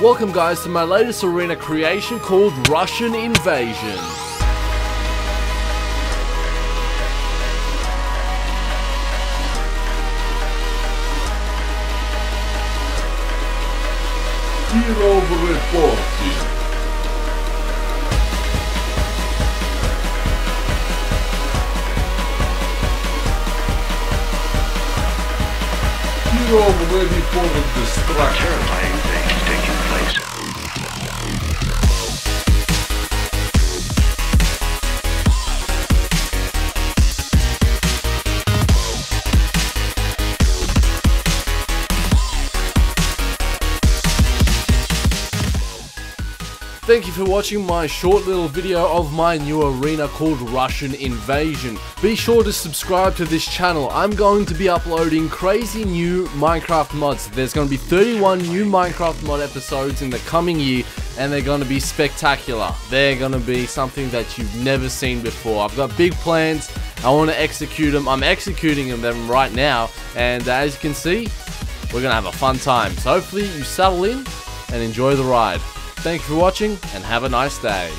Welcome guys to my latest arena creation called Russian Invasion. Hero reporting. Hero ready for destruction. Terrifying things Thank you for watching my short little video of my new arena called Russian Invasion. Be sure to subscribe to this channel. I'm going to be uploading crazy new Minecraft mods. There's going to be 31 new Minecraft mod episodes in the coming year and they're going to be spectacular. They're going to be something that you've never seen before. I've got big plans. I want to execute them. I'm executing them right now and as you can see, we're going to have a fun time. So hopefully you settle in and enjoy the ride. Thank you for watching and have a nice day.